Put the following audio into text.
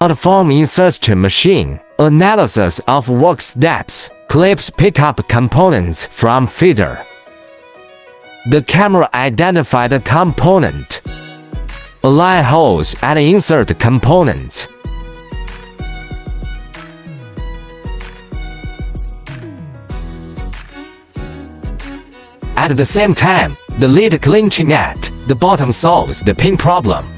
Odd form insertion machine, analysis of work steps, clips pick up components from feeder. The camera identified the component. Align holes and insert components. At the same time, the lid clinching at the bottom solves the pin problem.